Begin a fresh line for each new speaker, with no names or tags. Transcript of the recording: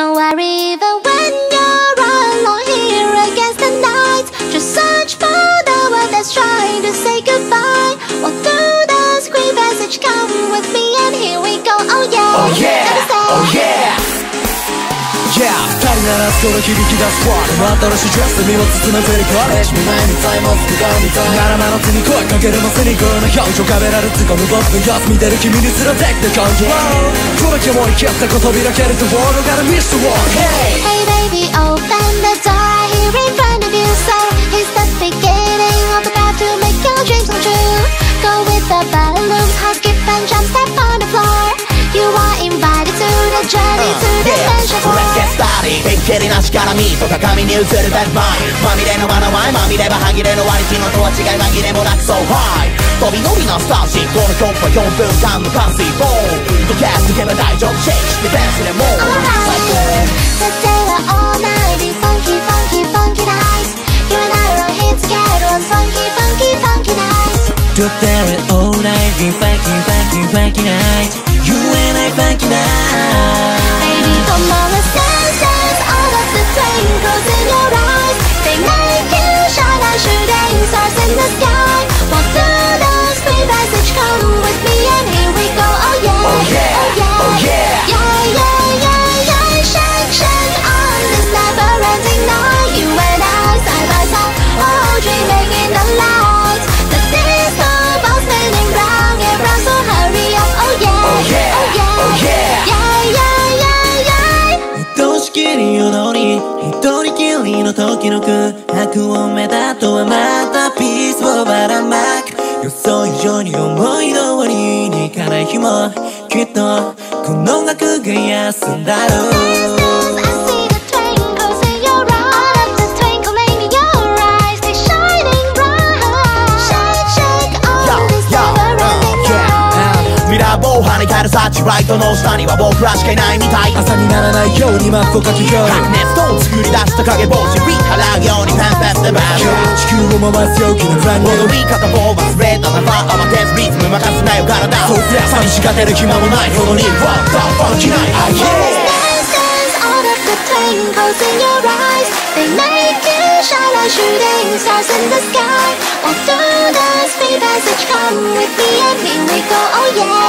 Don't worry even when you're alone here against the night Just search for the one that's trying to say goodbye. Walk through the screen passage Come with me and here we go. Oh yeah.
Oh yeah.
Let me say
Oh yeah Yeah. 二人ならその響き出すわ新しいジェスで身を包むフェリコレージ見舞いみたいもす。ぐがみたいならまの手に声かけるのセニコの表情壁られつかむ僕の様子見てる君にすらできて感じこの気もり消ったこと開けると World gotta miss the world Hey
Hey baby
キりなしからミーとか紙に映る That's mine まみれのまなワイまみれば歯切れの割り昨日とは違い紛れもなく So high 飛び伸びのスターシーこの曲は4分間の完遂ボーンとキャストけば大丈夫シェイクしてダンスでもう
Alright Today we're all night in funky funky funky nights You and I are here together on funky funky funky nights
Today we're all night funky funky funky night の空白を目だとはまたピースをばらまく。予想以上に思い通りにいかない日もきっとこの額が休んだろう。
Night.
ミラボー跳ね返るサーチライトの下には僕らしかいないみたい
朝にならないようにマップを書きよう
白熱と作り出した影帽子ビー払うようにペンペンでバー
地球を回す陽気なフラン
踊り方も忘れたなら慌てずリズム任せなよ体そうすりゃ寂しがってる暇もないほどに What the funky night Ah yeah
Dance, dance out of the twinkles in your eyes. They make you shine like shooting stars in the sky. Walk through the speed passage, come with me and here we go.